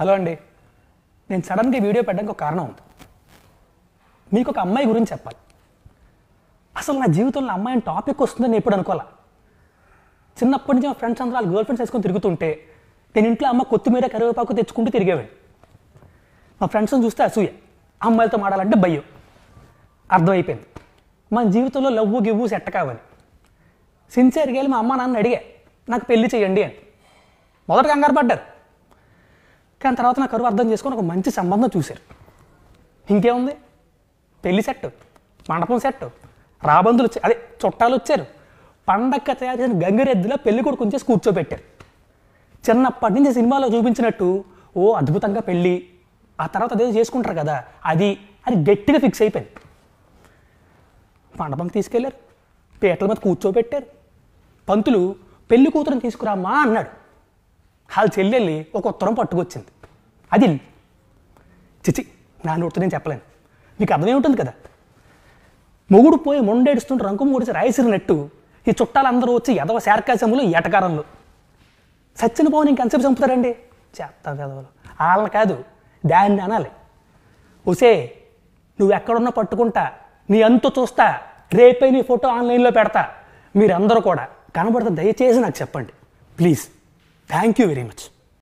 Hello అండి. నేను సడన్గా వీడియో పెట్టడానికి ఒక కారణం ఉంది. మీకు ఒక అమ్మాయి గురించి చెప్పాలి. అసలు నా జీవితంలో అమ్మాయిని టాపిక్ వస్తుందని నేను ఎప్పుడు అనుకోవాలా? చిన్నప్పటి నుంచి మా ఫ్రెండ్స్ అందరూ వాళ్ళ గర్ల్ ఫ్రెండ్స్ వేసుకొని తిరుగుతుంటే నేను ఇంట్లో అమ్మ కొత్తిమీర కరివేపాకు తెచ్చుకుంటూ తిరిగేవాడిని. మా ఫ్రెండ్స్ని చూస్తే అసూయ. అమ్మాయిలతో మాడాలంటే భయం. అర్థమైపోయింది. మన జీవితంలో లవ్వు గివ్వు సెట్ కావాలి. సిన్సియర్గా వెళ్ళి మా అమ్మ నాన్న అడిగా నాకు పెళ్ళి చేయండి అని. మొదట కంగారు పడ్డారు. కానీ తర్వాత నా కరువు అర్థం చేసుకొని ఒక మంచి సంబంధం చూశారు. ఇంకేముంది? పెళ్ళి సెట్ మండపం సెట్ రాబందులు వచ్చారు అదే చుట్టాలు వచ్చారు. పండక్క తయారు చేసిన గంగిరెద్దులో పెళ్ళి కొడుకు ఉంచేసి కూర్చోబెట్టారు. చిన్నప్పటి నుంచి సినిమాలో చూపించినట్టు ఓ అద్భుతంగా పెళ్ళి ఆ తర్వాత అదేదో చేసుకుంటారు కదా అది అని గట్టిగా ఫిక్స్ అయిపోయింది. మండపం తీసుకెళ్ళారు పీటల మీద కూర్చోబెట్టారు. పంతులు పెళ్ళి కూతురుని తీసుకురామా అన్నాడు. వాళ్ళ చెల్లెళ్ళి ఒక ఉత్తరం పట్టుకొచ్చింది. అది చిచి నా నోటితో నేను చెప్పలేను. మీకు అర్థమే ఉంటుంది కదా? మొగుడు పోయి మొండేడుస్తుంటే రంకు మూడిసి రాయిసిరినట్టు ఈ చుట్టాలందరూ వచ్చి ఎదవ శార్కాశములు ఎటకారంలో సచ్చిన పోవని ఇంకెంతసేపు చంపుతారండి? చేస్తా ఎదవలు వాళ్ళని కాదు దాన్ని అనాలి. ఒసే నువ్వు ఎక్కడున్నా పట్టుకుంటా నీ అంతు చూస్తా రేపే నీ ఫోటో ఆన్లైన్లో పెడతా. మీరందరూ కూడా కనబడితే దయచేసి నాకు చెప్పండి. Please. Thank you very much.